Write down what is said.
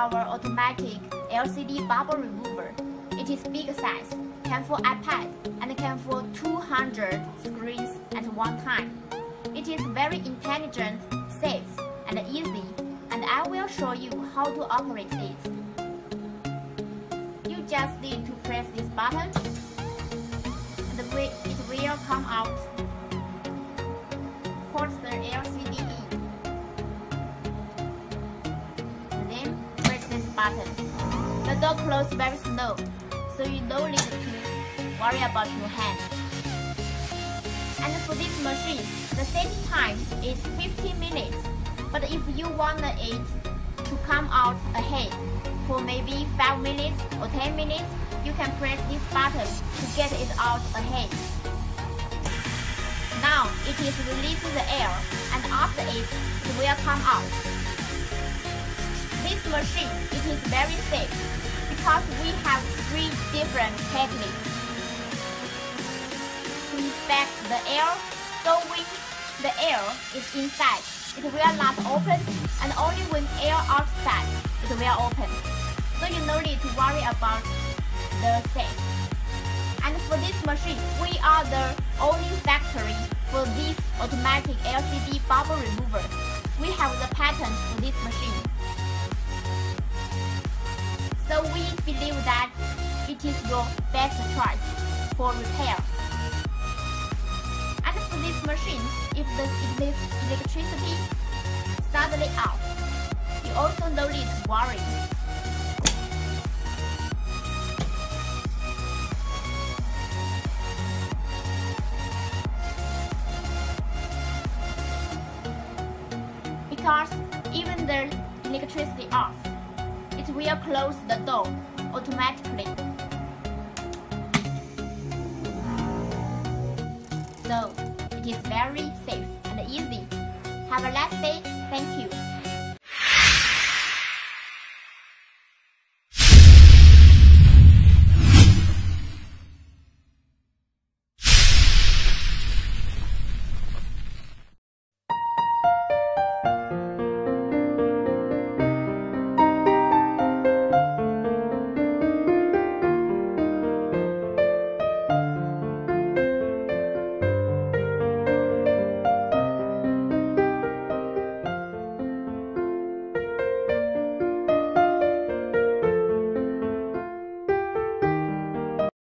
our automatic LCD bubble remover. It is big size, can for iPad and can for 200 screens at one time. It is very intelligent, safe, and easy, and I will show you how to operate it. You just need to press this button, and it will come out. Put the LCD button. The door closes very slow, so you don't need to worry about your hand. And for this machine, the setting time is 15 minutes. But if you want it to come out ahead for maybe 5 minutes or 10 minutes, you can press this button to get it out ahead. Now it is releasing the air and after it, it will come out. This machine, it is very safe because we have three different techniques to inspect the air. So when the air is inside, it will not open and only when air outside, it will open. So you no need to worry about the safe. And for this machine, we are the only factory for this automatic LCD bubble remover. We have the patent for this machine. Believe that it is your best choice for repair. And for this machine, if the electricity suddenly off, you also no need to worry. Because even the electricity off, will close the door automatically. So, it is very safe and easy. Have a nice day. Thank you.